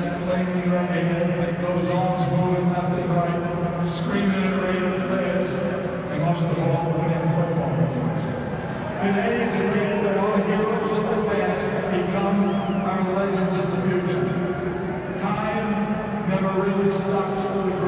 that flaming red head those arms moving left and right, screaming at the players, and most of all, winning football games. Today is a day when our heroes of the past become our legends of the future. Time never really stops for the